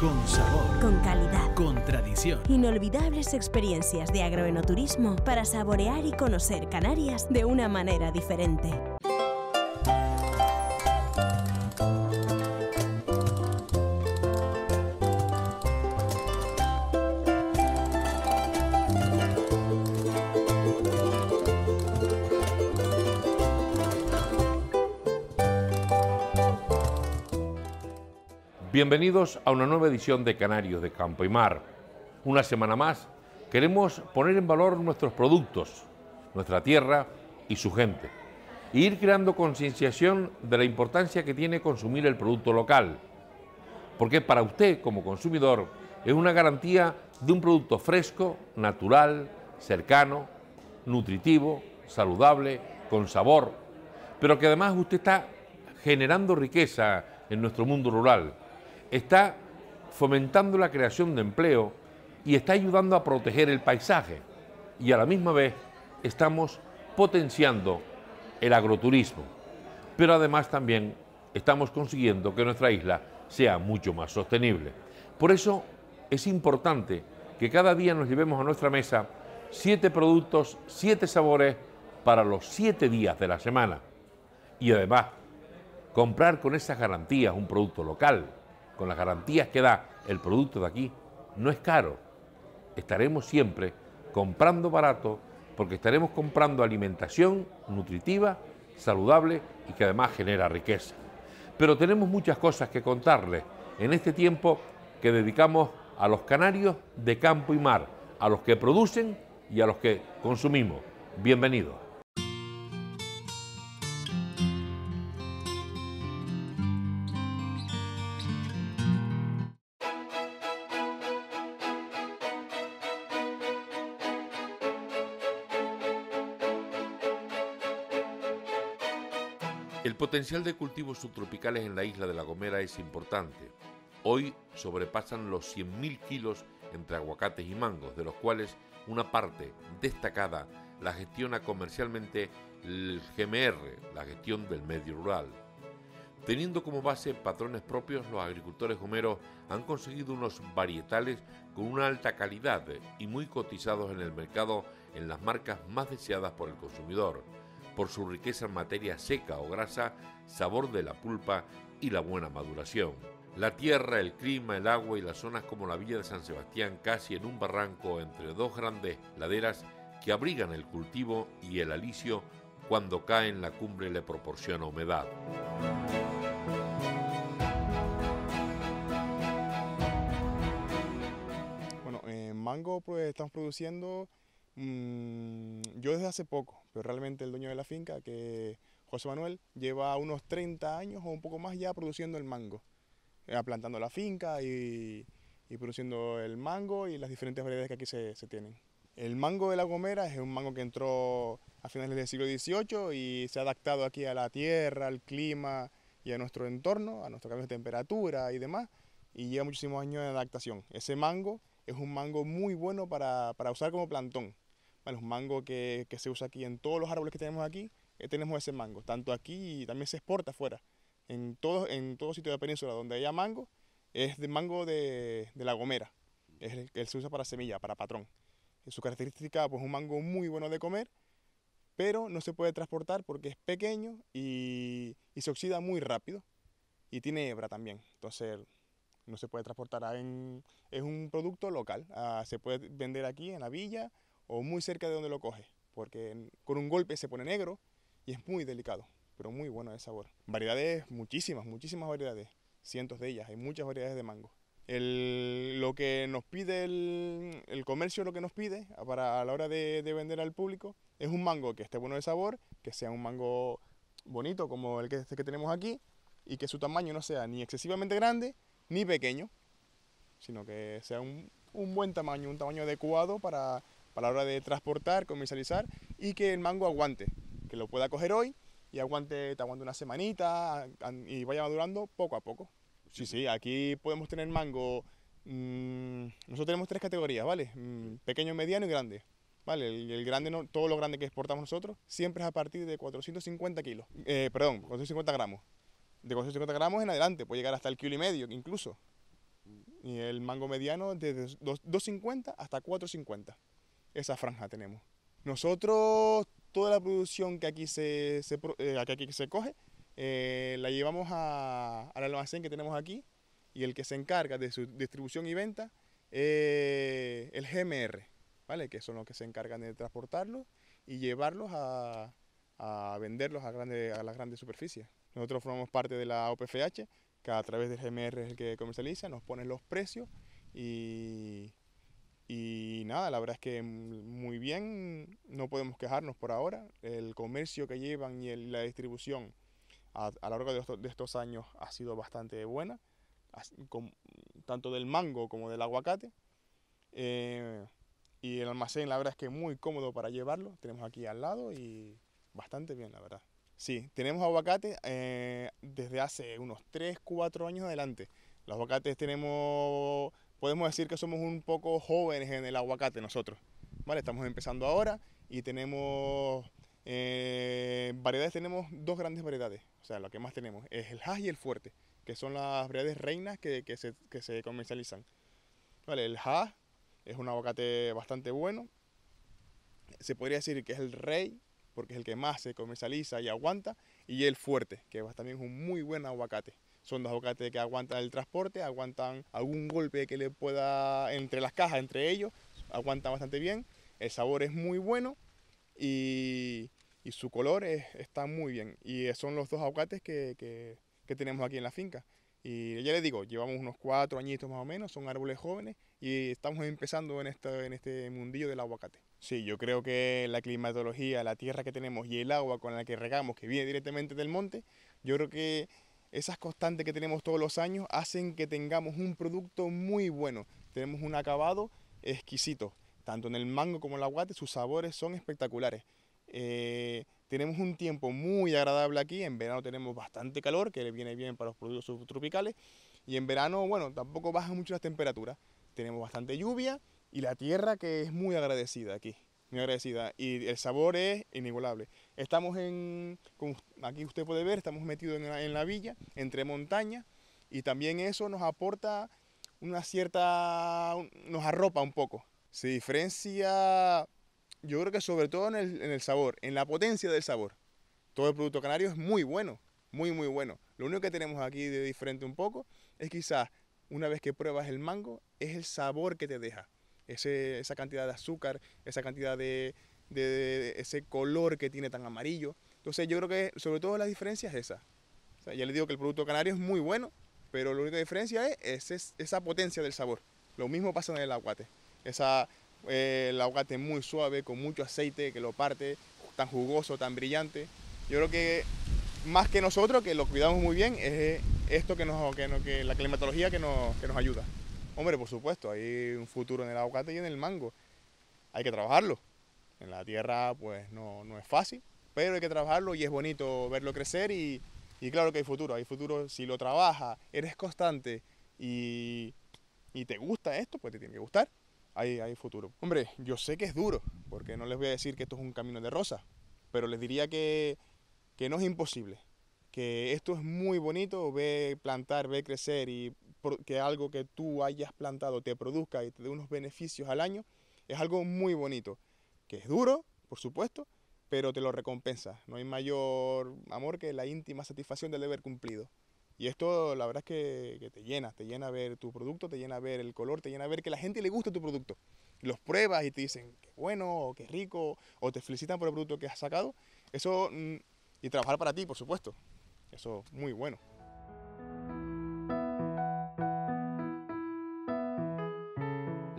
Con sabor. Con calidad. Con tradición. Inolvidables experiencias de agroenoturismo para saborear y conocer Canarias de una manera diferente. Bienvenidos a una nueva edición de Canarios de Campo y Mar. Una semana más queremos poner en valor nuestros productos, nuestra tierra y su gente. E ir creando concienciación de la importancia que tiene consumir el producto local. Porque para usted como consumidor es una garantía de un producto fresco, natural, cercano, nutritivo, saludable, con sabor, pero que además usted está generando riqueza en nuestro mundo rural está fomentando la creación de empleo y está ayudando a proteger el paisaje. Y a la misma vez estamos potenciando el agroturismo. Pero además también estamos consiguiendo que nuestra isla sea mucho más sostenible. Por eso es importante que cada día nos llevemos a nuestra mesa siete productos, siete sabores para los siete días de la semana. Y además, comprar con esas garantías un producto local, con las garantías que da el producto de aquí, no es caro. Estaremos siempre comprando barato porque estaremos comprando alimentación nutritiva, saludable y que además genera riqueza. Pero tenemos muchas cosas que contarles en este tiempo que dedicamos a los canarios de campo y mar, a los que producen y a los que consumimos. Bienvenidos. Potencial de cultivos subtropicales en la isla de La Gomera es importante. Hoy sobrepasan los 100.000 kilos entre aguacates y mangos, de los cuales una parte destacada la gestiona comercialmente el GMR, la gestión del medio rural. Teniendo como base patrones propios, los agricultores gomeros han conseguido unos varietales con una alta calidad y muy cotizados en el mercado en las marcas más deseadas por el consumidor por su riqueza en materia seca o grasa, sabor de la pulpa y la buena maduración. La tierra, el clima, el agua y las zonas como la villa de San Sebastián, casi en un barranco entre dos grandes laderas que abrigan el cultivo y el alicio cuando cae en la cumbre le proporciona humedad. Bueno, en mango pues estamos produciendo Mm, yo desde hace poco, pero realmente el dueño de la finca, que José Manuel, lleva unos 30 años o un poco más ya produciendo el mango, eh, plantando la finca y, produciendo el mango y las diferentes variedades que aquí se, tienen. El mango de La Gomera es un mango que entró a finales del siglo XVIII y se ha adaptado aquí a la tierra, al clima y a nuestro entorno, a nuestro cambio de temperatura y demás, y lleva muchísimos años de adaptación. Ese mango es un mango muy bueno para, para usar como plantón los mangos que, se usa aquí, en todos los árboles que tenemos aquí, eh, tenemos ese mango, tanto aquí y también se exporta afuera. En todo, en todo sitio de la península donde haya mango, es de mango de, la gomera, es el que se usa para semilla, para patrón. Su característica, pues un mango muy bueno de comer, pero no se puede transportar porque es pequeño y, se oxida muy rápido y tiene hebra también. Entonces no se puede transportar. es un producto local. Ah, se puede vender aquí en la villa o muy cerca de donde lo coge, porque con un golpe se pone negro y es muy delicado, pero muy bueno de sabor. Variedades, muchísimas, muchísimas variedades, cientos de ellas, hay muchas variedades de mango. lo que nos pide el, comercio, lo que nos pide para a la hora de, vender al público, es un mango que esté bueno de sabor, que sea un mango bonito como el que, este que tenemos aquí y que su tamaño no sea ni excesivamente grande ni pequeño, sino que sea un, un buen tamaño, un tamaño adecuado para a la hora de transportar, comercializar y que el mango aguante, que lo pueda coger hoy y aguante, te aguante una semanita y vaya madurando poco a poco. Sí, sí, aquí podemos tener mango, mm, nosotros tenemos tres categorías, ¿vale? Mm, pequeño, mediano y grande. ¿Vale? El, grande, no, todo lo grande que exportamos nosotros, siempre es a partir de 450 kilos, eh, perdón, 450 gramos. De 450 gramos en adelante, puede llegar hasta el kilo y medio incluso. Y el mango mediano desde 2.50 hasta 4.50. Esa franja tenemos. Nosotros, toda la producción que aquí se, eh, aquí se coge, eh, la llevamos al almacén que tenemos aquí y el que se encarga de su distribución y venta es el GMR, ¿vale? que son los que se encargan de transportarlos y llevarlos a, venderlos a, a las grandes superficies. Nosotros formamos parte de la OPFH, que a través del GMR es el que comercializa, nos pone los precios y, y nada, la verdad es que muy bien, no podemos quejarnos por ahora. El comercio que llevan y la distribución a, lo largo de estos, años ha sido bastante buena, tanto del mango como del aguacate. Eh, y el almacén, la verdad es que muy cómodo para llevarlo. Tenemos aquí al lado y bastante bien, la verdad. Sí, tenemos aguacate eh, desde hace unos 3, 4 años adelante. Los aguacates tenemos, podemos decir que somos un poco jóvenes en el aguacate nosotros. ¿vale? Estamos empezando ahora y tenemos eh, variedades, tenemos dos grandes variedades. O sea, lo que más tenemos es el hash y el fuerte, que son las variedades reinas que, se, que se, comercializan. ¿Vale? El hash es un aguacate bastante bueno. Se podría decir que es el rey, porque es el que más se comercializa y aguanta. Y el fuerte, que también es un muy buen aguacate. Son dos aguacates que aguantan el transporte, aguantan algún golpe que le pueda entre las cajas, entre ellos, aguantan bastante bien. El sabor es muy bueno y, su color está muy bien. Y son los dos aguacates que, que tenemos aquí en la finca. Y ya les digo, llevamos unos cuatro añitos más o menos, son árboles jóvenes y estamos empezando en, este, en este mundillo del aguacate. Sí, yo creo que la climatología, la tierra que tenemos y el agua con la que regamos, que viene directamente del monte, yo creo que esas constantes que tenemos todos los años hacen que tengamos un producto muy bueno. Tenemos un acabado exquisito, tanto en el mango como en el aguacate, sus sabores son espectaculares. Eh, tenemos un tiempo muy agradable aquí, en verano tenemos bastante calor, que le viene bien para los productos subtropicales, y en verano, bueno, tampoco bajan mucho las temperaturas. Tenemos bastante lluvia y la tierra que es muy agradecida aquí, muy agradecida, y el sabor es inigualable. Estamos en, como aquí usted puede ver, estamos metidos en la, villa, entre montañas, y también eso nos aporta una cierta, nos arropa un poco. Se diferencia yo creo que sobre todo en el, sabor, en la potencia del sabor. Todo el producto canario es muy bueno, muy, muy bueno. Lo único que tenemos aquí de diferente un poco es quizás una vez que pruebas el mango, es el sabor que te deja. Esa cantidad de azúcar, esa cantidad de, ese color que tiene tan amarillo. Entonces yo creo que sobre todo la diferencia es esa. ya les digo que el producto canario es muy bueno, pero la única diferencia es, es esa potencia del sabor. Lo mismo pasa en el aguate. Esa, eh, el aguacate muy suave, con mucho aceite que lo parte, tan jugoso, tan brillante. Yo creo que más que nosotros, que lo cuidamos muy bien, es esto que nos, que, la climatología que nos ayuda. Hombre, por supuesto, hay un futuro en el aguacate y en el mango. Hay que trabajarlo. En la tierra, pues no, no es fácil, pero hay que trabajarlo y es bonito verlo crecer y, y claro que hay futuro. Hay futuro si lo trabajas, eres constante y, y te gusta esto, pues te tiene que gustar hay, futuro. Hombre, yo sé que es duro, porque no les voy a decir que esto es un camino de rosa, pero les diría que, que no es imposible, que esto es muy bonito, ve plantar, ve crecer y que algo que tú hayas plantado te produzca y te dé unos beneficios al año, es algo muy bonito, que es duro, por supuesto, pero te lo recompensa. No hay mayor amor que la íntima satisfacción del deber cumplido. Y esto la verdad es que, te llena, te llena ver tu producto, te llena ver el color, te llena ver que la gente le gusta tu producto. los pruebas y te dicen qué bueno, qué rico, o te felicitan por el producto que has sacado. Eso, mm, y trabajar para ti, por supuesto. Eso es muy bueno.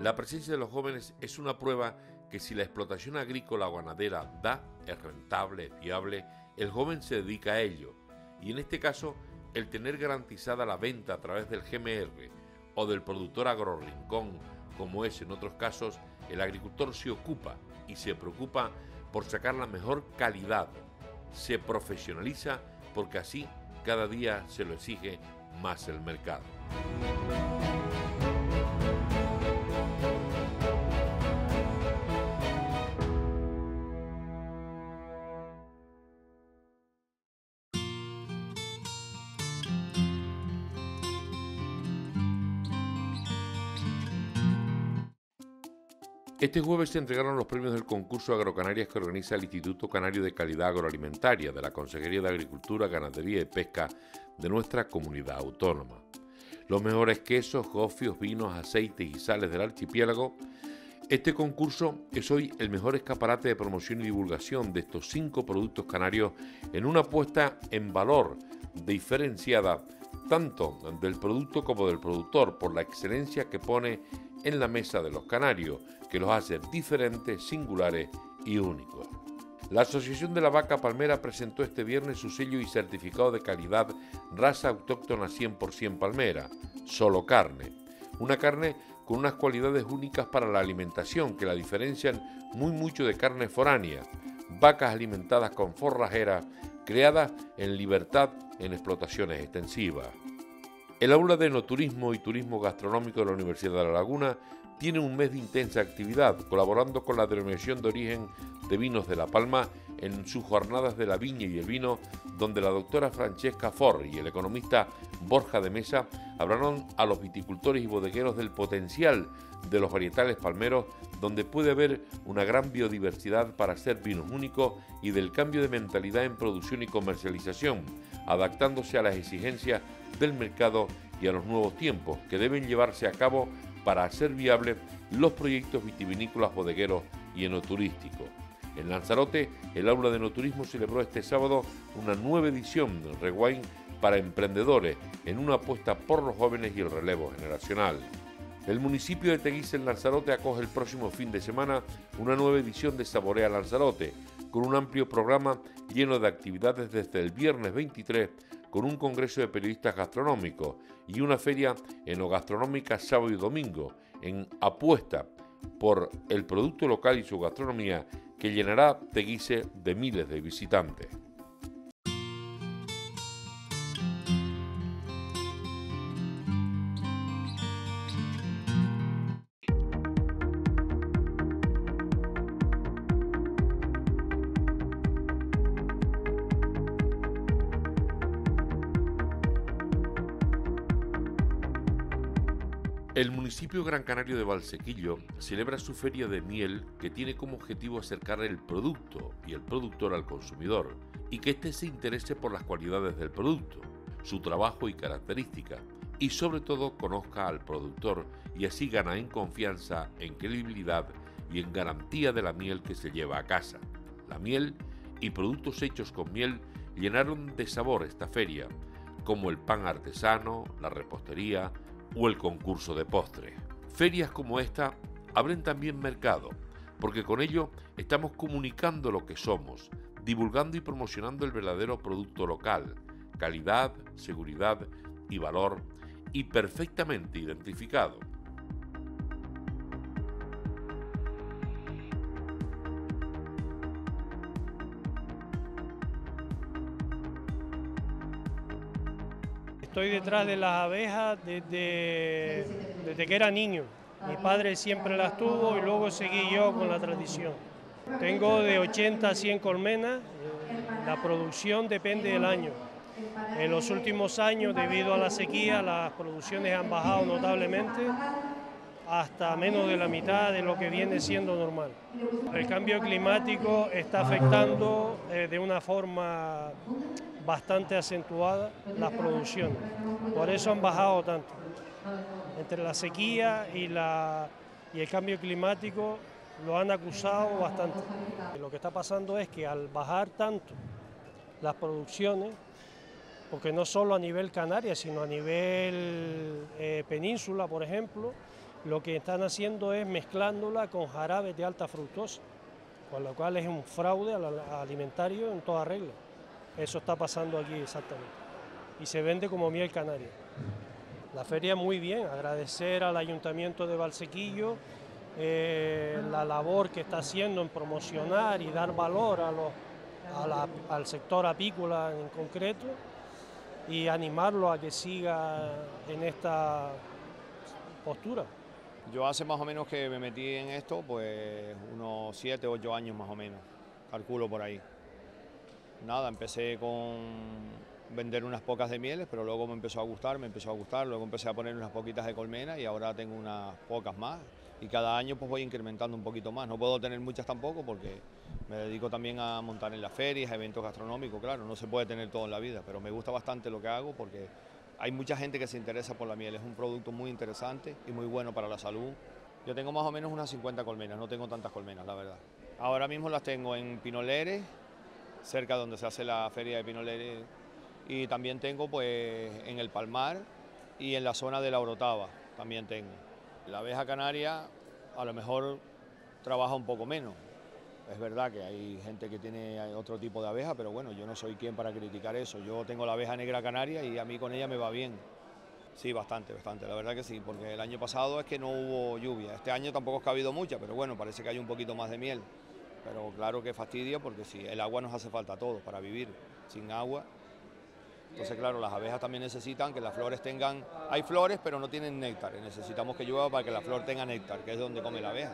La presencia de los jóvenes es una prueba que si la explotación agrícola o ganadera da, es rentable, es viable, el joven se dedica a ello. Y en este caso, el tener garantizada la venta a través del GMR o del productor agrorincón, como es en otros casos, el agricultor se ocupa y se preocupa por sacar la mejor calidad. Se profesionaliza porque así cada día se lo exige más el mercado. Este jueves se entregaron los premios del concurso Agrocanarias que organiza el Instituto Canario de Calidad Agroalimentaria de la Consejería de Agricultura, Ganadería y Pesca de nuestra comunidad autónoma. Los mejores quesos, gofios, vinos, aceites y sales del archipiélago. Este concurso es hoy el mejor escaparate de promoción y divulgación de estos cinco productos canarios en una apuesta en valor diferenciada tanto del producto como del productor por la excelencia que pone en la mesa de los canarios que los hace diferentes, singulares y únicos. La Asociación de la Vaca Palmera presentó este viernes su sello y certificado de calidad raza autóctona 100% palmera, solo carne. Una carne con unas cualidades únicas para la alimentación que la diferencian muy mucho de carne foránea, vacas alimentadas con forrajera, creadas en libertad en explotaciones extensivas. El aula de enoturismo y turismo gastronómico de la Universidad de La Laguna tiene un mes de intensa actividad, colaborando con la denominación de origen de vinos de La Palma en sus jornadas de la viña y el vino, donde la doctora Francesca For y el economista Borja de Mesa hablaron a los viticultores y bodegueros del potencial de los varietales palmeros, donde puede haber una gran biodiversidad para hacer vinos únicos y del cambio de mentalidad en producción y comercialización, adaptándose a las exigencias del mercado y a los nuevos tiempos que deben llevarse a cabo para hacer viable los proyectos vitivinícolas, bodegueros y enoturísticos. En Lanzarote, el aula de enoturismo celebró este sábado una nueva edición del Rewind para emprendedores en una apuesta por los jóvenes y el relevo generacional. El municipio de Teguise en Lanzarote acoge el próximo fin de semana una nueva edición de Saborea Lanzarote, con un amplio programa lleno de actividades desde el viernes 23 con un congreso de periodistas gastronómicos y una feria enogastronómica sábado y domingo en apuesta por el producto local y su gastronomía que llenará Teguise de miles de visitantes. Municipio Gran Canario de Valsequillo celebra su feria de miel que tiene como objetivo acercar el producto y el productor al consumidor y que éste se interese por las cualidades del producto, su trabajo y características y sobre todo conozca al productor y así gana en confianza, en credibilidad y en garantía de la miel que se lleva a casa. La miel y productos hechos con miel llenaron de sabor esta feria, como el pan artesano, la repostería, o el concurso de postres. Ferias como esta abren también mercado, porque con ello estamos comunicando lo que somos, divulgando y promocionando el verdadero producto local, calidad, seguridad y valor, y perfectamente identificado. Estoy detrás de las abejas desde, desde que era niño. Mi padre siempre las tuvo y luego seguí yo con la tradición. Tengo de 80 a 100 colmenas, la producción depende del año. En los últimos años, debido a la sequía, las producciones han bajado notablemente hasta menos de la mitad de lo que viene siendo normal. El cambio climático está afectando eh, de una forma bastante acentuada las producciones. Por eso han bajado tanto. Entre la sequía y, la, y el cambio climático lo han acusado bastante. Lo que está pasando es que al bajar tanto las producciones, porque no solo a nivel canaria, sino a nivel eh, península, por ejemplo, lo que están haciendo es mezclándola con jarabes de alta fructosa, con lo cual es un fraude alimentario en toda regla. Eso está pasando aquí exactamente. Y se vende como miel canaria. La feria muy bien, agradecer al Ayuntamiento de Valsequillo eh, la labor que está haciendo en promocionar y dar valor al sector apícola en concreto y animarlo a que siga en esta postura. Yo hace más o menos que me metí en esto, pues unos 7, 8 años más o menos, calculo por ahí. Nada, empecé con vender unas pocas de mieles, pero luego me empezó a gustar, me empezó a gustar, luego empecé a poner unas poquitas de colmena y ahora tengo unas pocas más y cada año pues voy incrementando un poquito más. No puedo tener muchas tampoco porque me dedico también a montar en las ferias, eventos gastronómicos, claro, no se puede tener todo en la vida, pero me gusta bastante lo que hago porque hay mucha gente que se interesa por la miel, es un producto muy interesante y muy bueno para la salud. Yo tengo más o menos unas 50 colmenas, no tengo tantas colmenas, la verdad. Ahora mismo las tengo en Pinoleres, cerca donde se hace la feria de Pinoleres, y también tengo pues en el Palmar y en la zona de la Orotava, también tengo. La abeja canaria a lo mejor trabaja un poco menos. Es verdad que hay gente que tiene otro tipo de abeja, pero bueno, yo no soy quien para criticar eso. Yo tengo la abeja negra canaria y a mí con ella me va bien. Sí, bastante, bastante, la verdad que sí, porque el año pasado es que no hubo lluvia. Este año tampoco es que ha habido mucha, pero bueno, parece que hay un poquito más de miel. Pero claro que fastidia porque sí, el agua nos hace falta a todos para vivir. Sin agua entonces, claro, las abejas también necesitan que las flores tengan... Hay flores, pero no tienen néctar. Necesitamos que llueva para que la flor tenga néctar, que es donde come la abeja.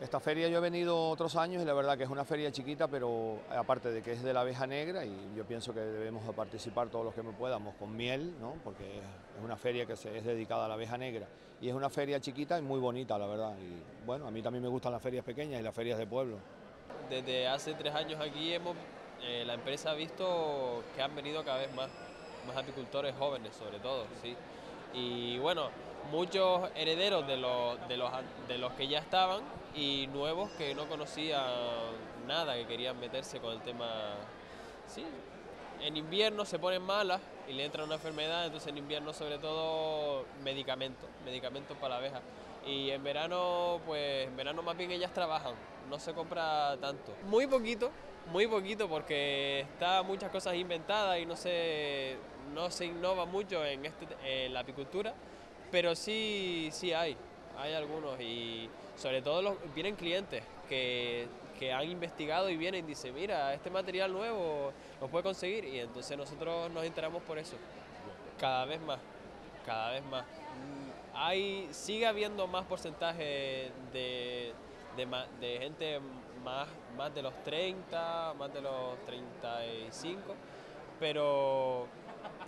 Esta feria yo he venido otros años y la verdad que es una feria chiquita, pero aparte de que es de la abeja negra y yo pienso que debemos participar todos los que podamos con miel, ¿no? porque es una feria que se, es dedicada a la abeja negra y es una feria chiquita y muy bonita, la verdad. Y bueno, a mí también me gustan las ferias pequeñas y las ferias de pueblo. Desde hace tres años aquí hemos eh, la empresa ha visto que han venido cada vez más, más apicultores jóvenes sobre todo, ¿sí? Y bueno, muchos herederos de los, de los, de los que ya estaban y nuevos que no conocían nada, que querían meterse con el tema, sí. En invierno se ponen malas y le entra una enfermedad, entonces en invierno sobre todo medicamentos, medicamentos para la abeja. Y en verano, pues en verano más bien ellas trabajan, no se compra tanto. Muy poquito, muy poquito porque está muchas cosas inventadas y no se, no se innova mucho en, este, la apicultura, pero sí, sí hay, hay algunos y sobre todo los, vienen clientes que, que han investigado y vienen y dicen, mira, este material nuevo lo puede conseguir y entonces nosotros nos enteramos por eso, cada vez más, cada vez más. Hay, sigue habiendo más porcentaje de, de, de gente más, más de los 30, más de los 35, pero,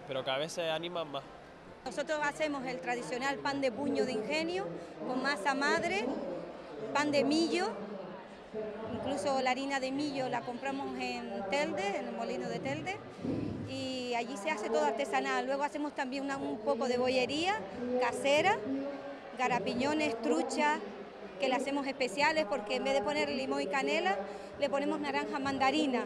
pero cada vez se animan más. Nosotros hacemos el tradicional pan de puño de ingenio con masa madre, pan de millo, incluso la harina de millo la compramos en Telde, en el molino de Telde, y allí se hace todo artesanal. Luego hacemos también un poco de bollería casera, garapiñones, truchas, que le hacemos especiales porque en vez de poner limón y canela, le ponemos naranja mandarina.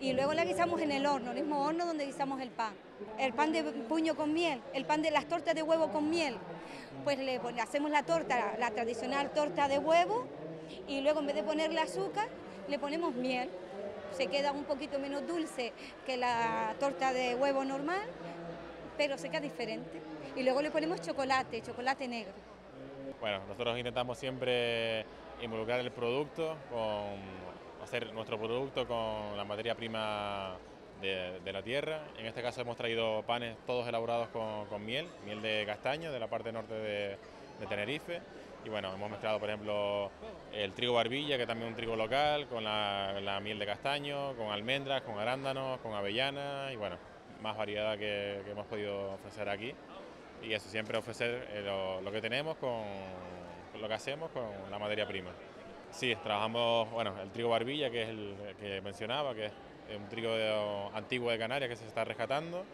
Y luego la guisamos en el horno, el mismo horno donde guisamos el pan. El pan de puño con miel, el pan de las tortas de huevo con miel. Pues le, hacemos la torta, la tradicional torta de huevo, y luego en vez de ponerle azúcar, le ponemos miel. Se queda un poquito menos dulce que la torta de huevo normal, pero se queda diferente. Y luego le ponemos chocolate, chocolate negro. Bueno, nosotros intentamos siempre involucrar el producto, con hacer nuestro producto con la materia prima de, la tierra. En este caso hemos traído panes todos elaborados con, miel, miel de castaño de la parte norte de, Tenerife. Y bueno, hemos mezclado, por ejemplo, el trigo barbilla, que también es un trigo local, con la, miel de castaño, con almendras, con arándanos, con avellana y bueno, más variedad que hemos podido ofrecer aquí y eso, siempre ofrecer eh, lo, que tenemos con, lo que hacemos con la materia prima. Sí, trabajamos, bueno, el trigo barbilla, que es el que mencionaba, que es un trigo antiguo de Canarias que se está rescatando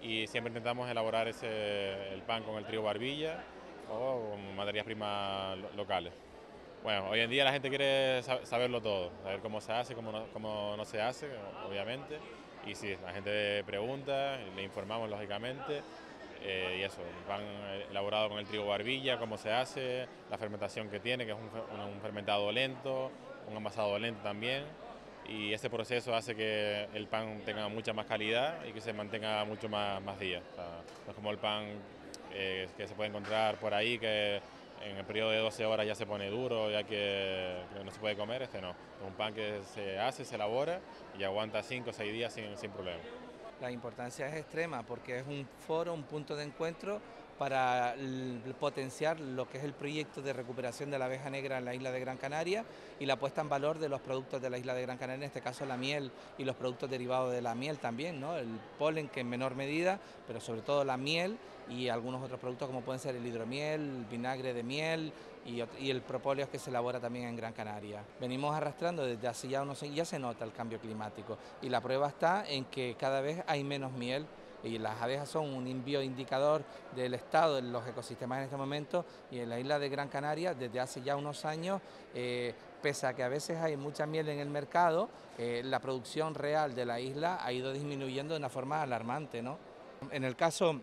y siempre intentamos elaborar ese, el pan con el trigo barbilla o con materias primas locales. Bueno, hoy en día la gente quiere saberlo todo, saber cómo se hace, cómo no, cómo no se hace, obviamente. Y sí, la gente pregunta, le informamos lógicamente eh, y eso, pan elaborado con el trigo barbilla, cómo se hace, la fermentación que tiene, que es un, fermentado lento, un amasado lento también. Y ese proceso hace que el pan tenga mucha más calidad y que se mantenga mucho más, más días. no es como el pan eh, que se puede encontrar por ahí, que en el periodo de 12 horas ya se pone duro, ya que, no se puede comer, este no. Es un pan que se hace, se elabora y aguanta 5 o 6 días sin, sin problema la importancia es extrema porque es un foro, un punto de encuentro para potenciar lo que es el proyecto de recuperación de la abeja negra en la isla de Gran Canaria y la puesta en valor de los productos de la isla de Gran Canaria, en este caso la miel y los productos derivados de la miel también, ¿no? el polen que en menor medida, pero sobre todo la miel y algunos otros productos como pueden ser el hidromiel, el vinagre de miel y, el propóleo que se elabora también en Gran Canaria. Venimos arrastrando desde hace ya unos años, ya se nota el cambio climático y la prueba está en que cada vez hay menos miel y las abejas son un bioindicador del estado de los ecosistemas en este momento y en la isla de Gran Canaria desde hace ya unos años, eh, pese a que a veces hay mucha miel en el mercado, eh, la producción real de la isla ha ido disminuyendo de una forma alarmante. ¿no? En el caso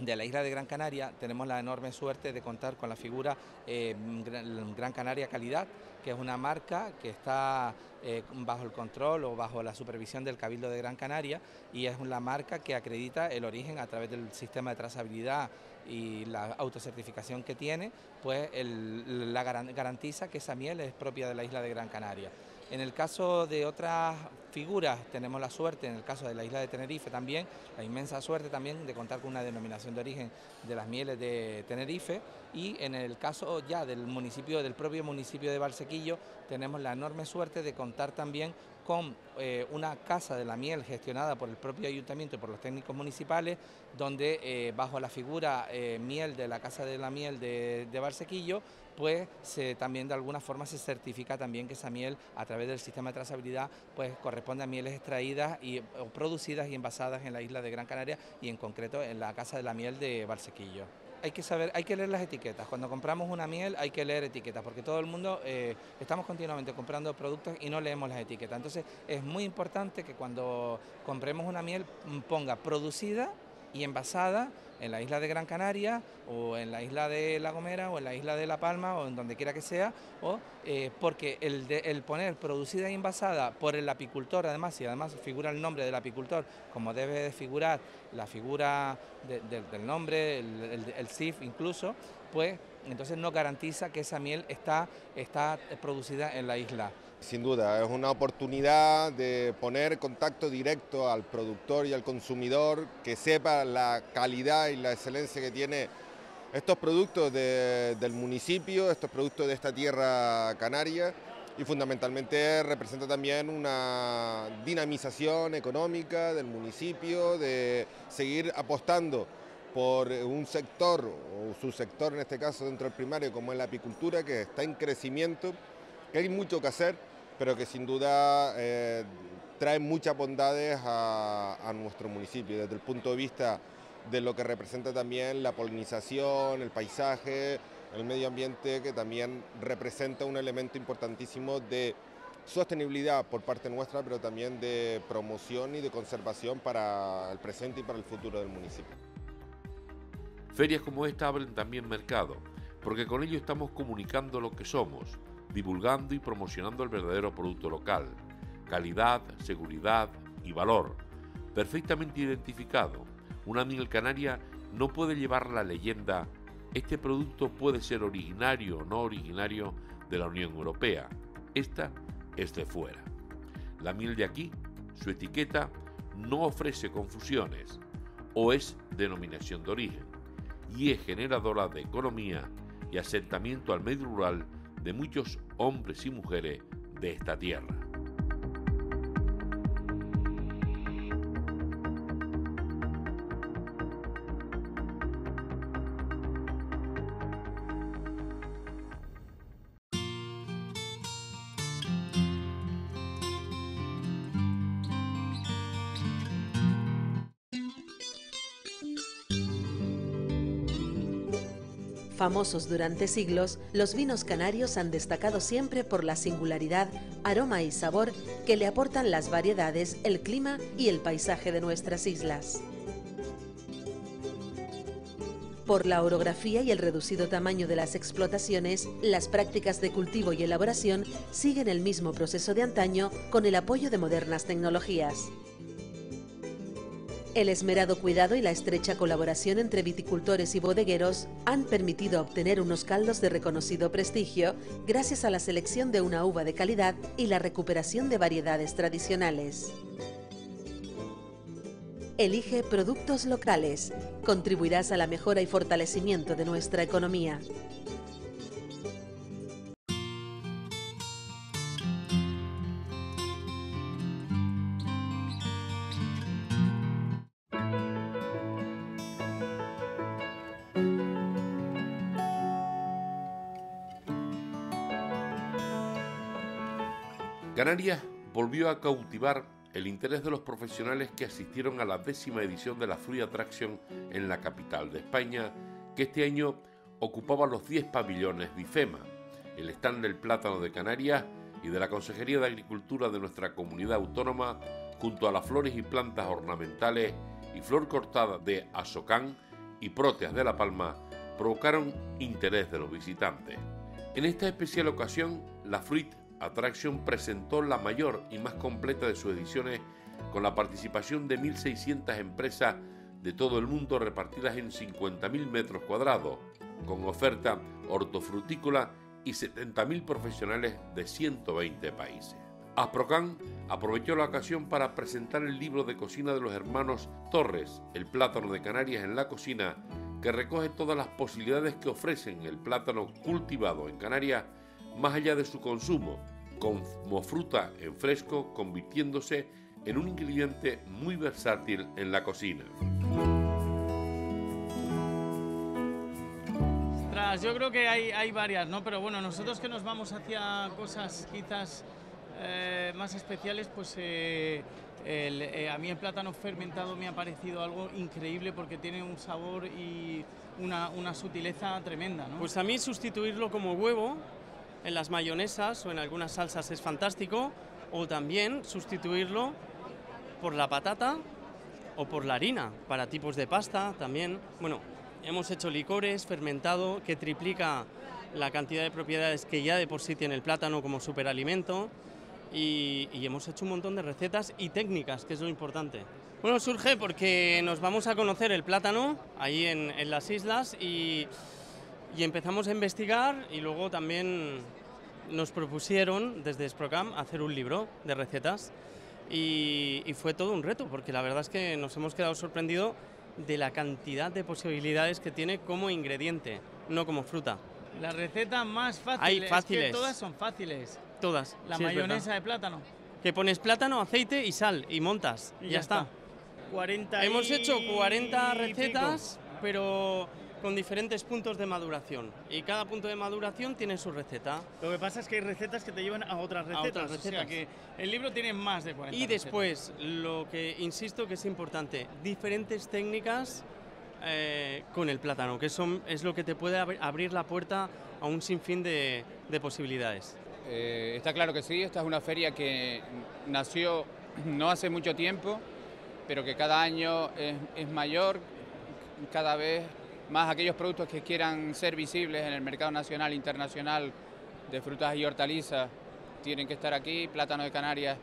de la isla de Gran Canaria tenemos la enorme suerte de contar con la figura eh, Gran Canaria Calidad, que es una marca que está eh, bajo el control o bajo la supervisión del Cabildo de Gran Canaria y es una marca que acredita el origen a través del sistema de trazabilidad y la autocertificación que tiene, pues la garantiza que esa miel es propia de la isla de Gran Canaria. En el caso de otras figuras. Tenemos la suerte, en el caso de la isla de Tenerife también, la inmensa suerte también de contar con una denominación de origen de las mieles de Tenerife. Y en el caso ya del municipio, del propio municipio de Valsequillo, tenemos la enorme suerte de contar también con eh, una casa de la miel gestionada por el propio ayuntamiento y por los técnicos municipales, donde eh, bajo la figura eh, miel de la casa de la miel de, de Barsequillo, pues también de alguna forma se certifica también que esa miel a través del sistema de trazabilidad pues corresponde a mieles extraídas y producidas y envasadas en la isla de Gran Canaria y en concreto en la casa de la miel de Barsequillo hay que saber, hay que leer las etiquetas. Cuando compramos una miel hay que leer etiquetas, porque todo el mundo eh, estamos continuamente comprando productos y no leemos las etiquetas. Entonces es muy importante que cuando compremos una miel mm, ponga producida y envasada en la isla de Gran Canaria o en la isla de La Gomera o en la isla de La Palma o en donde quiera que sea, o, eh, porque el, el, poner producida y envasada por el apicultor, además, y además figura el nombre del apicultor, como debe de figurar la figura del nombre, el, el, CIF incluso, pues entonces no garantiza que esa miel está, está producida en la isla. Sin duda, es una oportunidad de poner contacto directo al productor y al consumidor que sepa la calidad y la excelencia que tiene estos productos del municipio, estos productos de esta tierra canaria y fundamentalmente representa también una dinamización económica del municipio, de seguir apostando por un sector, o su sector en este caso dentro del primario, como es la apicultura, que está en crecimiento, que hay mucho que hacer, pero que sin duda eh, trae muchas bondades a, nuestro municipio, desde el punto de vista de lo que representa también la polinización, el paisaje, el medio ambiente, que también representa un elemento importantísimo de sostenibilidad por parte nuestra, pero también de promoción y de conservación para el presente y para el futuro del municipio. Ferias como esta abren también mercado, porque con ello estamos comunicando lo que somos, divulgando y promocionando el verdadero producto local, calidad, seguridad y valor, perfectamente identificado. Una miel canaria no puede llevar la leyenda este producto puede ser originario o no originario de la Unión Europea. Esta es de fuera. La miel de aquí, su etiqueta, no ofrece confusiones o es denominación de origen y es generadora de economía y asentamiento al medio rural de muchos hombres y mujeres de esta tierra. Durante siglos, los vinos canarios han destacado siempre por la singularidad, aroma y sabor que le aportan las variedades, el clima y el paisaje de nuestras islas. Por la orografía y el reducido tamaño de las explotaciones, las prácticas de cultivo y elaboración siguen el mismo proceso de antaño con el apoyo de modernas tecnologías. El esmerado cuidado y la estrecha colaboración entre viticultores y bodegueros han permitido obtener unos caldos de reconocido prestigio gracias a la selección de una uva de calidad y la recuperación de variedades tradicionales. Elige productos locales. Contribuirás a la mejora y fortalecimiento de nuestra economía. Canarias volvió a cautivar el interés de los profesionales que asistieron a la décima edición de la Free Attraction en la capital de España, que este año ocupaba los 10 pabellones de IFEMA, el stand del plátano de Canarias y de la Consejería de Agricultura de nuestra comunidad autónoma, junto a las flores y plantas ornamentales y flor cortada de Azocán y próteas de La Palma, provocaron interés de los visitantes. En esta especial ocasión, la Fruit Attraction presentó la mayor y más completa de sus ediciones con la participación de 1.600 empresas de todo el mundo repartidas en 50.000 metros cuadrados, con oferta hortofrutícola y 70.000 profesionales de 120 países. Asprocan aprovechó la ocasión para presentar el libro de cocina de los hermanos Torres, El plátano de Canarias en la cocina, que recoge todas las posibilidades que ofrecen el plátano cultivado en Canarias más allá de su consumo, como fruta en fresco, convirtiéndose en un ingrediente muy versátil en la cocina. yo creo que hay, varias, ¿no? Pero bueno, nosotros que nos vamos hacia cosas quizás eh, más especiales, pues eh, eh, a mí el plátano fermentado me ha parecido algo increíble porque tiene un sabor y una, una sutileza tremenda, ¿no? Pues a mí sustituirlo como huevo en las mayonesas o en algunas salsas es fantástico, o también sustituirlo por la patata o por la harina, para tipos de pasta también. Bueno, hemos hecho licores, fermentado, que triplica la cantidad de propiedades que ya de por sí tiene el plátano como superalimento. Y, hemos hecho un montón de recetas y técnicas, que es lo importante. Bueno, surge porque nos vamos a conocer el plátano ahí en, en las islas y y empezamos a investigar y luego también nos propusieron desde Sprocam hacer un libro de recetas y, fue todo un reto porque la verdad es que nos hemos quedado sorprendidos de la cantidad de posibilidades que tiene como ingrediente, no como fruta. La receta más. Hay fáciles. todas son fáciles. Todas. La mayonesa de plátano. Que pones plátano, aceite y sal y montas. Y ya, está. 40 Hemos hecho 40 recetas, pero con diferentes puntos de maduración y cada punto de maduración tiene su receta. Lo que pasa es que hay recetas que te llevan a otras recetas, o sea que el libro tiene más de 40 Y después, lo que insisto que es importante, diferentes técnicas eh, con el plátano, que son, es lo que te puede abrir la puerta a un sinfín de, posibilidades. Eh, está claro que sí, esta es una feria que nació no hace mucho tiempo, pero que cada año es, es mayor, cada vez más aquellos productos que quieran ser visibles en el mercado nacional e internacional de frutas y hortalizas tienen que estar aquí. Plátano de Canarias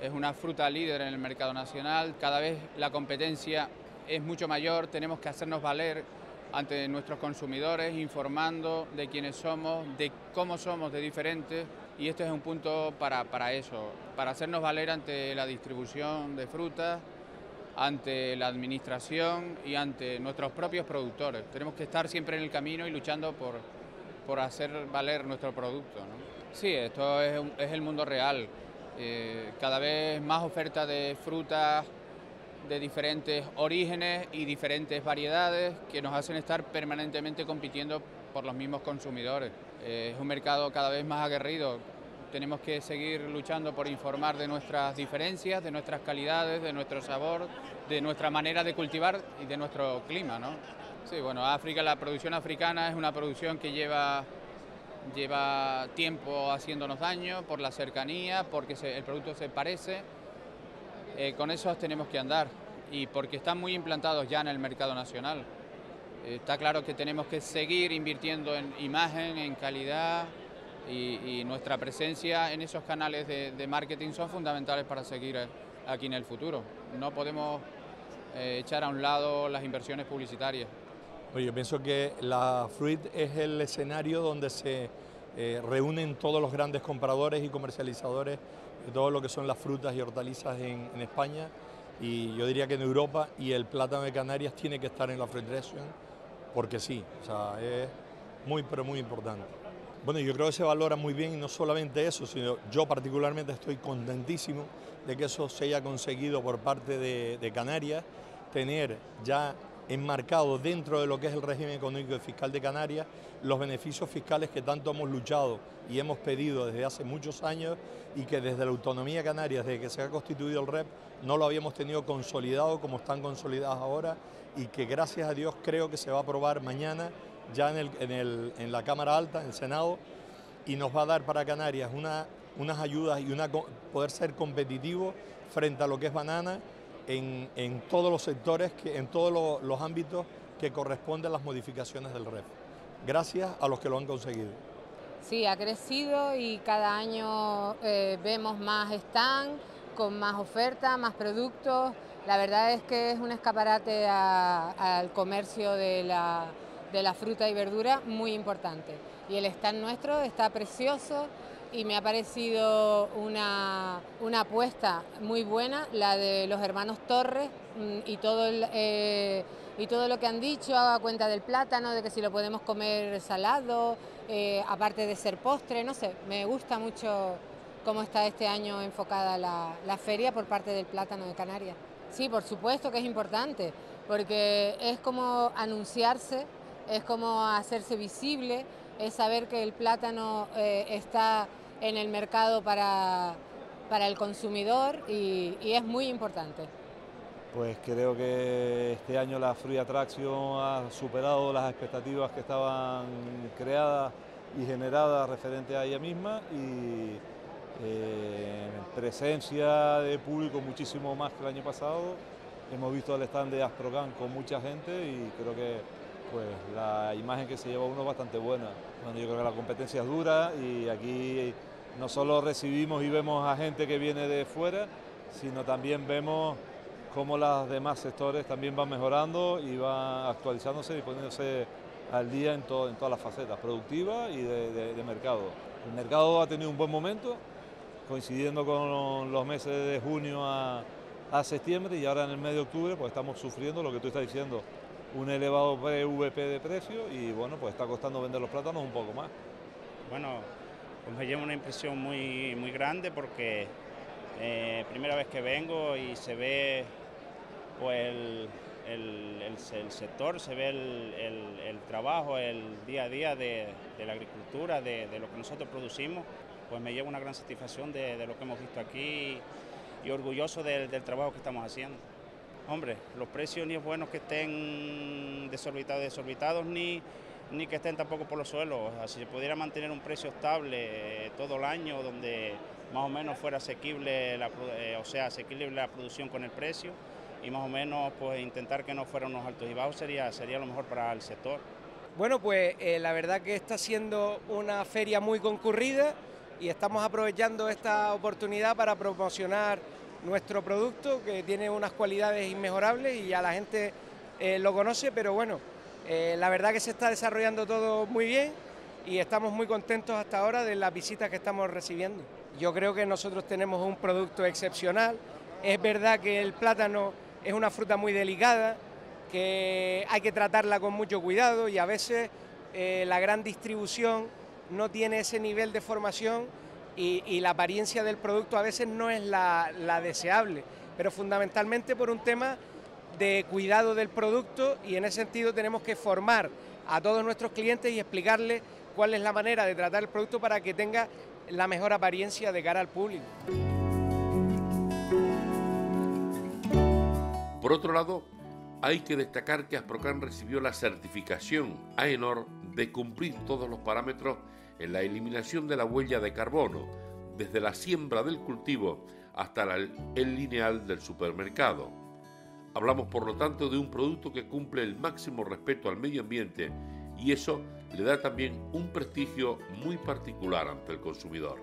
es una fruta líder en el mercado nacional. Cada vez la competencia es mucho mayor, tenemos que hacernos valer ante nuestros consumidores, informando de quiénes somos, de cómo somos de diferentes. Y este es un punto para, para eso, para hacernos valer ante la distribución de frutas ante la administración y ante nuestros propios productores. Tenemos que estar siempre en el camino y luchando por, por hacer valer nuestro producto. Sí, esto es, el mundo real. Eh, cada vez más oferta de frutas de diferentes orígenes y diferentes variedades que nos hacen estar permanentemente compitiendo por los mismos consumidores. Eh, es un mercado cada vez más aguerrido tenemos que seguir luchando por informar de nuestras diferencias, de nuestras calidades, de nuestro sabor, de nuestra manera de cultivar y de nuestro clima. ¿no? Sí, bueno, África, la producción africana es una producción que lleva, lleva tiempo haciéndonos daño por la cercanía, porque el producto se parece. Eh, con eso tenemos que andar y porque están muy implantados ya en el mercado nacional. está claro que tenemos que seguir invirtiendo en imagen, en calidad, y, nuestra presencia en esos canales de, marketing son fundamentales para seguir eh, aquí en el futuro. No podemos eh, echar a un lado las inversiones publicitarias. yo pienso que la Fruit es el escenario donde se eh, reúnen todos los grandes compradores y comercializadores de todo lo que son las frutas y hortalizas en, España y yo diría que en Europa y el plátano de Canarias tiene que estar en la fruit porque sí, o sea, es muy pero muy importante. Bueno, yo creo que se valora muy bien y no solamente eso, sino yo particularmente estoy contentísimo de que eso se haya conseguido por parte de, Canarias, tener ya enmarcado dentro de lo que es el régimen económico y fiscal de Canarias los beneficios fiscales que tanto hemos luchado y hemos pedido desde hace muchos años y que desde la autonomía canaria, desde que se ha constituido el REP, no lo habíamos tenido consolidado como están consolidadas ahora y que gracias a Dios creo que se va a aprobar mañana ya en, la Cámara Alta, en el Senado, y nos va a dar para Canarias unas ayudas y una, poder ser competitivo frente a lo que es banana en, todos los sectores, en todos los, ámbitos que corresponden a las modificaciones del REF. Gracias a los que lo han conseguido. Sí, ha crecido y cada año eh, vemos más stand, con más oferta, más productos. La verdad es que es un escaparate al comercio de la, de la fruta y verdura muy importante. Y el stand nuestro está precioso, y me ha parecido una, apuesta muy buena la de los hermanos Torres mm, y todo, eh, y todo lo que han dicho a cuenta del plátano, de que si lo podemos comer salado, eh, aparte de ser postre, no sé, me gusta mucho cómo está este año enfocada la, la feria por parte del plátano de Canarias. Sí, por supuesto que es importante, porque es como anunciarse, es como hacerse visible, es saber que el plátano eh, está en el mercado para, el consumidor y, es muy importante. Pues creo que este año la Free Attraction ha superado las expectativas que estaban creadas y generadas referente a ella misma y eh, presencia de público muchísimo más que el año pasado. Hemos visto el stand de Asprocan con mucha gente y creo que pues la imagen que se lleva uno es bastante buena. Bueno, yo creo que la competencia es dura y aquí no solo recibimos y vemos a gente que viene de fuera, sino también vemos cómo los demás sectores también van mejorando y van actualizándose y poniéndose al día en, todas las facetas, productivas y de, mercado. El mercado ha tenido un buen momento, coincidiendo con los meses de junio a, a septiembre y ahora en el mes de octubre pues estamos sufriendo lo que tú estás diciendo, un elevado PVP de precio y bueno, pues está costando vender los plátanos un poco más. Bueno, pues me lleva una impresión muy, muy grande porque eh, primera vez que vengo y se ve pues el, sector, se ve el, trabajo, el día a día de, la agricultura, de, lo que nosotros producimos, pues me lleva una gran satisfacción de, lo que hemos visto aquí y, orgulloso del, del trabajo que estamos haciendo. Hombre, los precios ni es bueno que estén desorbitados, ni que estén tampoco por los suelos. si se pudiera mantener un precio estable eh, todo el año, donde más o menos fuera asequible, la, eh, o sea, asequible la producción con el precio y más o menos pues intentar que no fueran unos altos y bajos sería, sería lo mejor para el sector. Bueno, pues eh, la verdad que está siendo una feria muy concurrida y estamos aprovechando esta oportunidad para promocionar nuestro producto que tiene unas cualidades inmejorables y ya la gente eh, lo conoce, pero bueno, eh, la verdad que se está desarrollando todo muy bien y estamos muy contentos hasta ahora de las visitas que estamos recibiendo. Yo creo que nosotros tenemos un producto excepcional. Es verdad que el plátano es una fruta muy delicada, que hay que tratarla con mucho cuidado y a veces eh, la gran distribución no tiene ese nivel de formación y, la apariencia del producto a veces no es la, deseable, pero fundamentalmente por un tema de cuidado del producto y en ese sentido tenemos que formar a todos nuestros clientes y explicarles cuál es la manera de tratar el producto para que tenga la mejor apariencia de cara al público. Por otro lado, hay que destacar que Asprocan recibió la certificación AENOR de cumplir todos los parámetros en la eliminación de la huella de carbono, desde la siembra del cultivo hasta el lineal del supermercado. Hablamos por lo tanto de un producto que cumple el máximo respeto al medio ambiente y eso le da también un prestigio muy particular ante el consumidor.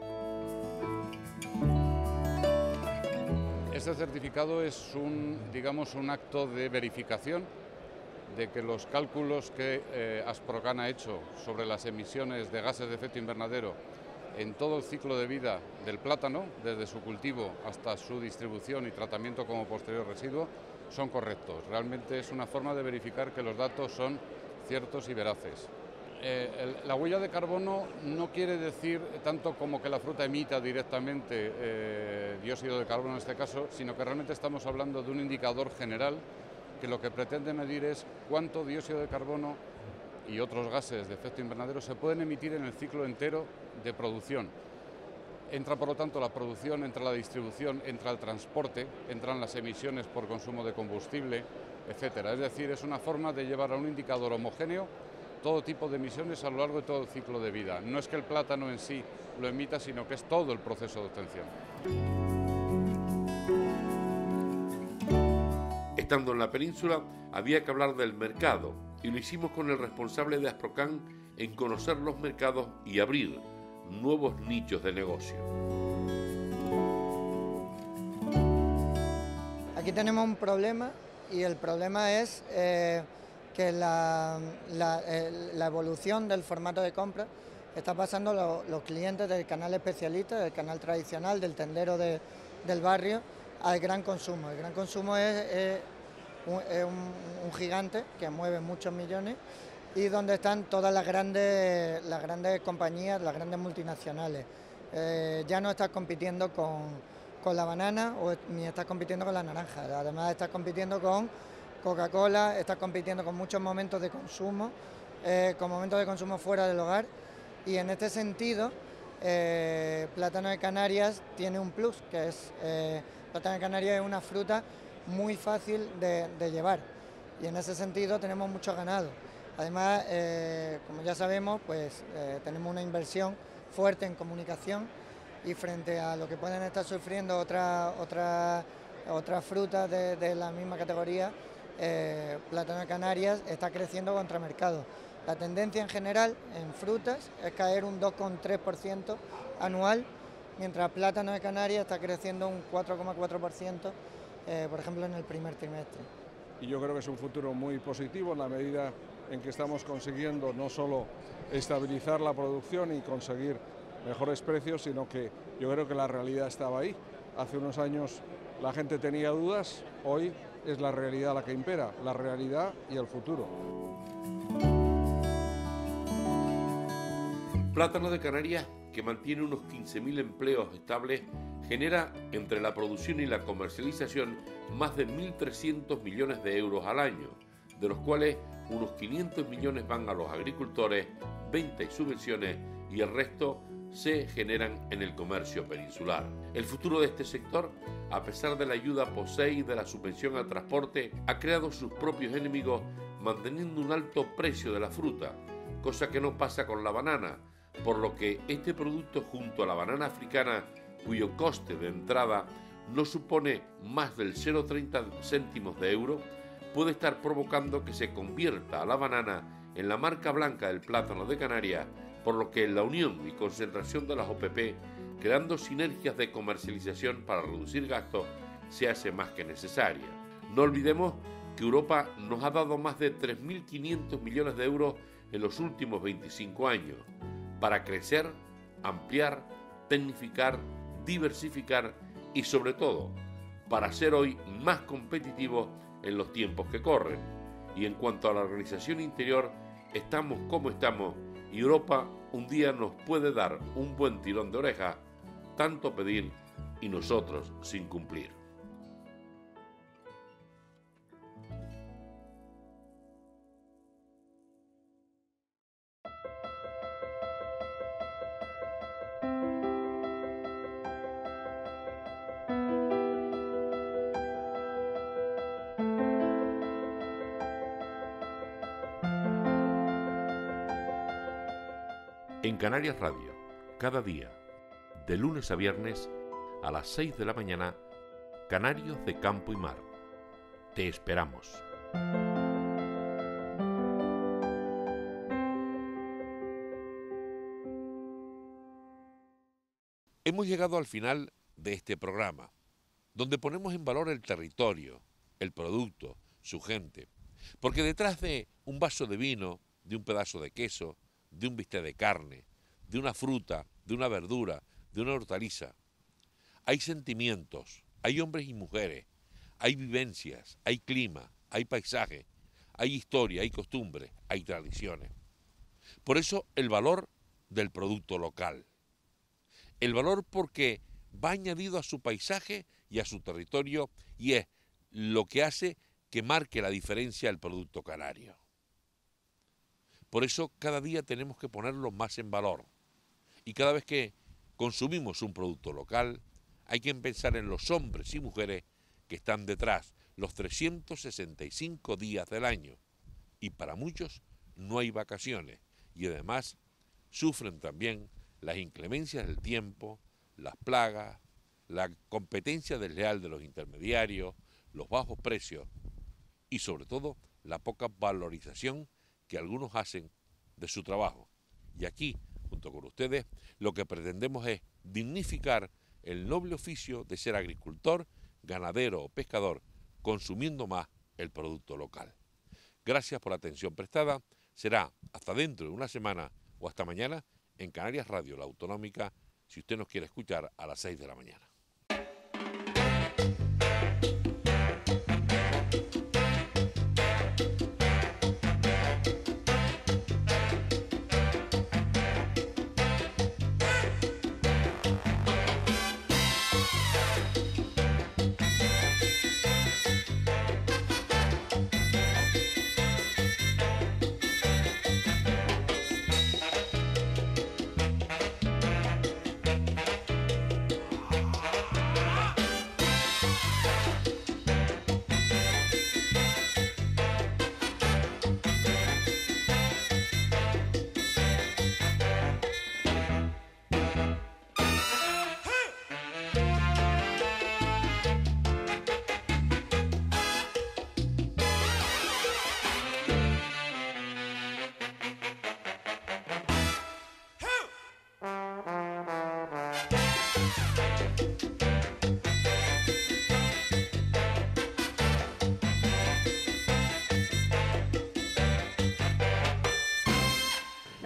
Este certificado es un, digamos, un acto de verificación de que los cálculos que eh, Asprocan ha hecho sobre las emisiones de gases de efecto invernadero en todo el ciclo de vida del plátano, desde su cultivo hasta su distribución y tratamiento como posterior residuo, son correctos. Realmente es una forma de verificar que los datos son ciertos y veraces. Eh, la huella de carbono no quiere decir tanto como que la fruta emita directamente eh, dióxido de carbono en este caso, sino que realmente estamos hablando de un indicador general que lo que pretende medir es cuánto dióxido de carbono y otros gases de efecto invernadero se pueden emitir en el ciclo entero de producción. Entra, por lo tanto, la producción, entra la distribución, entra el transporte, entran las emisiones por consumo de combustible, etcétera. Es decir, es una forma de llevar a un indicador homogéneo todo tipo de emisiones a lo largo de todo el ciclo de vida. No es que el plátano en sí lo emita, sino que es todo el proceso de obtención. Estando en la península, había que hablar del mercado y lo hicimos con el responsable de Asprocan en conocer los mercados y abrir nuevos nichos de negocio. Aquí tenemos un problema y el problema es eh, que eh, la, evolución del formato de compra está pasando los clientes del canal especialista, del canal tradicional, del tendero del barrio, al gran consumo. El gran consumo es, un, gigante que mueve muchos millones y donde están todas las grandes, las grandes compañías, las grandes multinacionales. Eh, ya no estás compitiendo con, con la banana o, ni estás compitiendo con la naranja, además estás compitiendo con Coca-Cola está compitiendo con muchos momentos de consumo, eh, con momentos de consumo fuera del hogar y en este sentido eh, plátano de Canarias tiene un plus, que es plátano de Canarias es una fruta muy fácil de, llevar y en ese sentido tenemos mucho ganado. Además, como ya sabemos, pues tenemos una inversión fuerte en comunicación y frente a lo que pueden estar sufriendo otras otra, frutas de la misma categoría, eh, plátano de Canarias está creciendo contra mercado. La tendencia en general en frutas es caer un 2,3% anual, mientras plátano de Canarias está creciendo un 4,4%, eh, por ejemplo, en el primer trimestre. Y yo creo que es un futuro muy positivo en la medida en que estamos consiguiendo no solo estabilizar la producción y conseguir mejores precios, sino que yo creo que la realidad estaba ahí. Hace unos años la gente tenía dudas, hoy es la realidad la que impera, la realidad y el futuro. Plátano de Canarias, que mantiene unos 15.000 empleos estables, genera entre la producción y la comercialización más de 1.300 millones de euros al año, de los cuales unos 500 millones van a los agricultores, 20 y subvenciones y el resto se generan en el comercio peninsular. El futuro de este sector, a pesar de la ayuda POSEI y de la subvención al transporte, ha creado sus propios enemigos manteniendo un alto precio de la fruta, cosa que no pasa con la banana, por lo que este producto junto a la banana africana, cuyo coste de entrada no supone más del 0,30 céntimos de euro, puede estar provocando que se convierta a la banana en la marca blanca del plátano de Canarias por lo que la unión y concentración de las OPP, creando sinergias de comercialización para reducir gastos, se hace más que necesaria. No olvidemos que Europa nos ha dado más de 3.500 millones de euros en los últimos 25 años para crecer, ampliar, tecnificar, diversificar y sobre todo para ser hoy más competitivos en los tiempos que corren. Y en cuanto a la organización interior, estamos como estamos Europa un día nos puede dar un buen tirón de oreja, tanto pedir y nosotros sin cumplir. En Canarias Radio, cada día, de lunes a viernes, a las 6 de la mañana, Canarios de Campo y Mar. Te esperamos. Hemos llegado al final de este programa, donde ponemos en valor el territorio, el producto, su gente, porque detrás de un vaso de vino, de un pedazo de queso, de un bistec de carne, de una fruta de una verdura, de una hortaliza. Hay sentimientos, hay hombres y mujeres, hay vivencias, hay clima, hay paisaje, hay historia, hay costumbre, hay tradiciones. Por eso el valor del producto local. El valor porque va añadido a su paisaje y a su territorio y es lo que hace que marque la diferencia el producto canario. Por eso cada día tenemos que ponerlo más en valor. Y cada vez que consumimos un producto local, hay que pensar en los hombres y mujeres que están detrás los 365 días del año. Y para muchos no hay vacaciones y además sufren también las inclemencias del tiempo, las plagas, la competencia desleal de los intermediarios, los bajos precios y sobre todo la poca valorización que algunos hacen de su trabajo. Y aquí, junto con ustedes, lo que pretendemos es dignificar el noble oficio de ser agricultor, ganadero o pescador, consumiendo más el producto local. Gracias por la atención prestada. Será hasta dentro de una semana o hasta mañana en Canarias Radio, la autonómica, si usted nos quiere escuchar a las 6 de la mañana.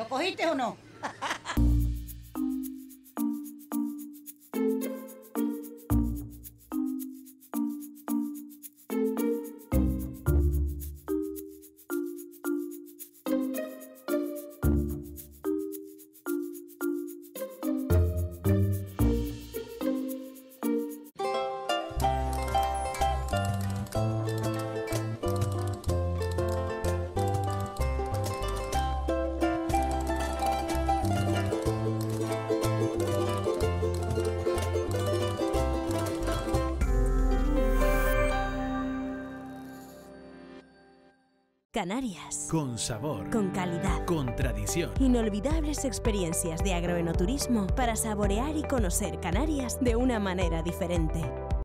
Cogiste o no? Canarias. Con sabor. Con calidad. Con tradición. Inolvidables experiencias de agroenoturismo para saborear y conocer Canarias de una manera diferente.